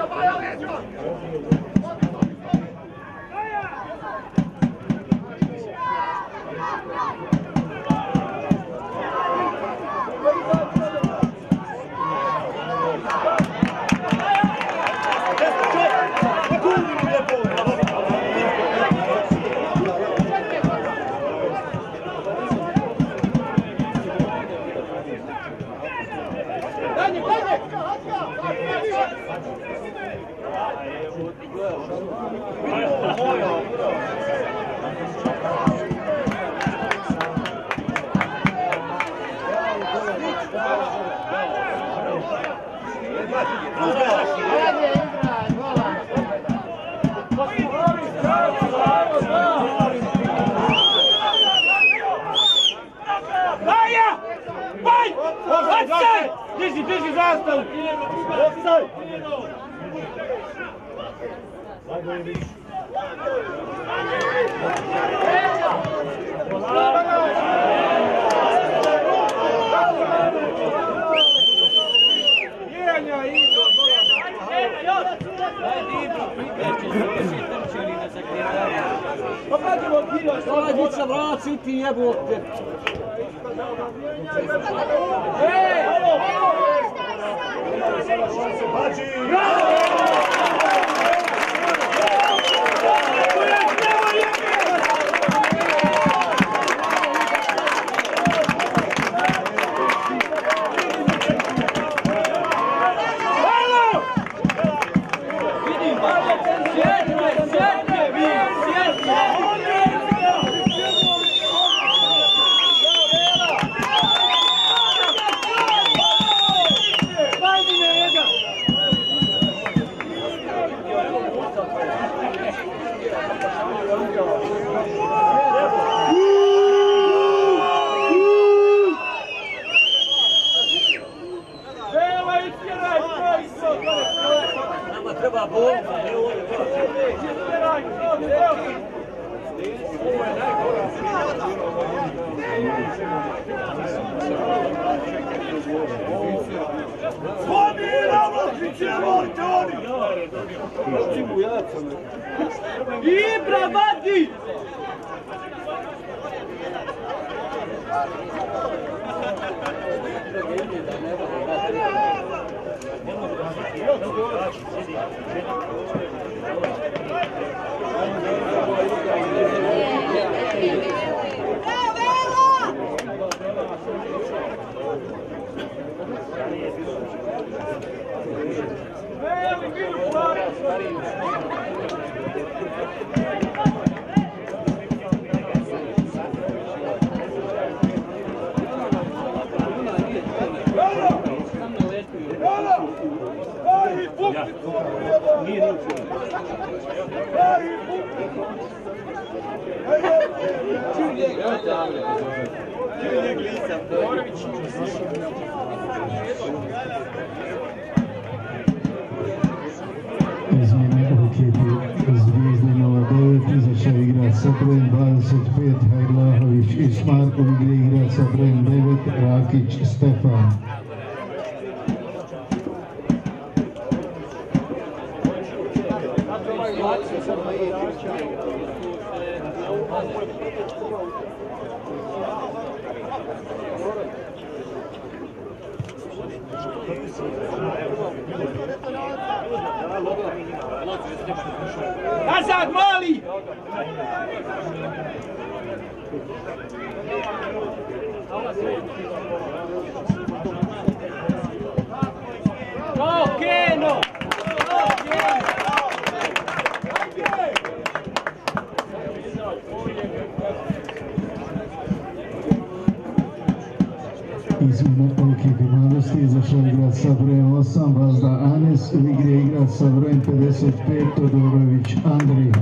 [SPEAKER 2] zastavu!
[SPEAKER 3] Ajde, Ibro, pripremči se, još je trčali na
[SPEAKER 4] E pra Vem, menino,
[SPEAKER 3] fora! Vadi!
[SPEAKER 1] Izmjene izašao igrat sa brojem 25 Hajlahović Ismar u igri igrat sa brojem 9 Rakić Stefan.
[SPEAKER 3] Nazad, mali! To, Keno! Keno!
[SPEAKER 1] Izmjene ekipi mladosti izašao igrat sa brojem 8 Vazda Anes u igri igrat sa brojem 55 Todorović Andrij.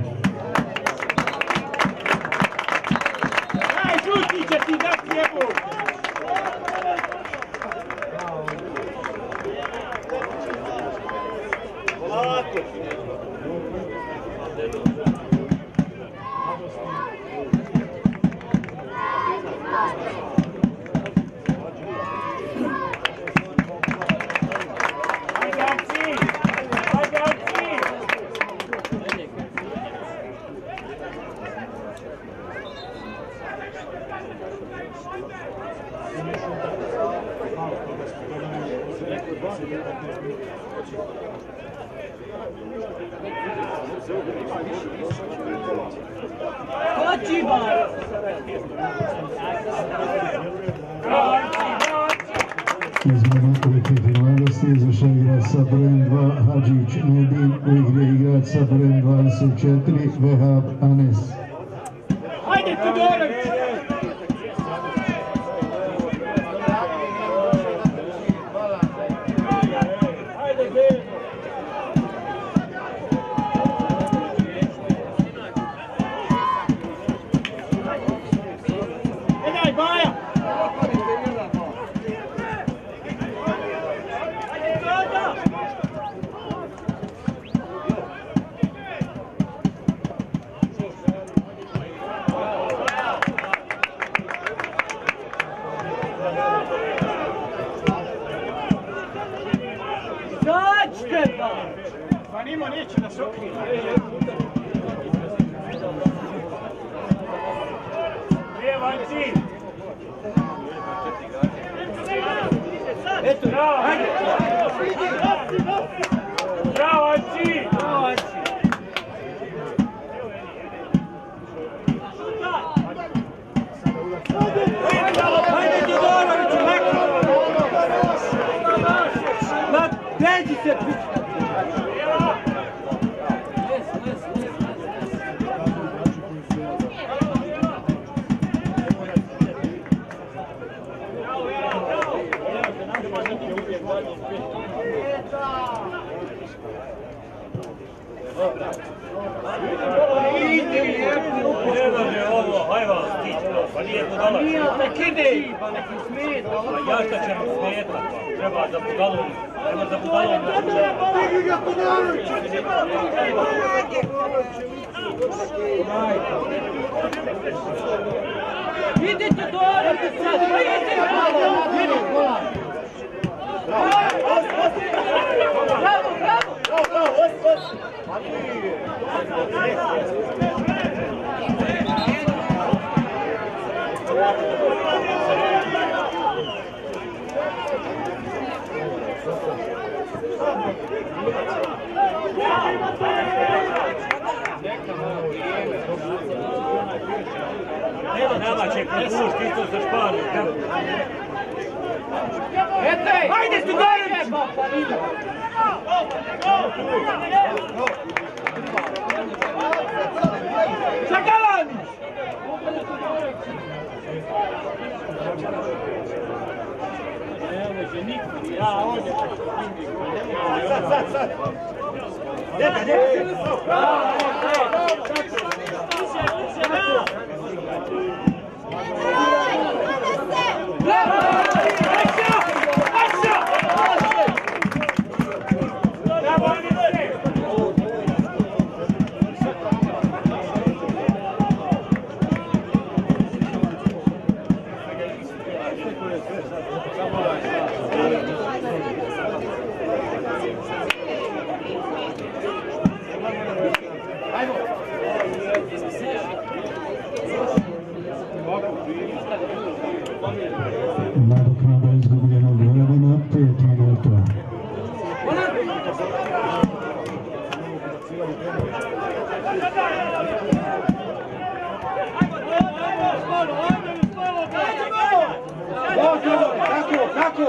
[SPEAKER 3] Tako, tako,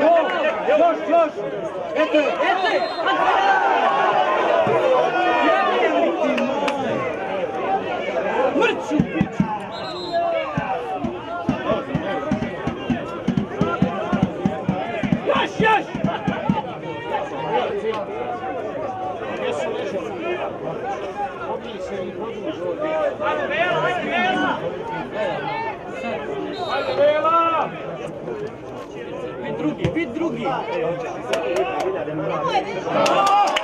[SPEAKER 3] gol, još, još, eto je. Mrću, drugi. É drugi.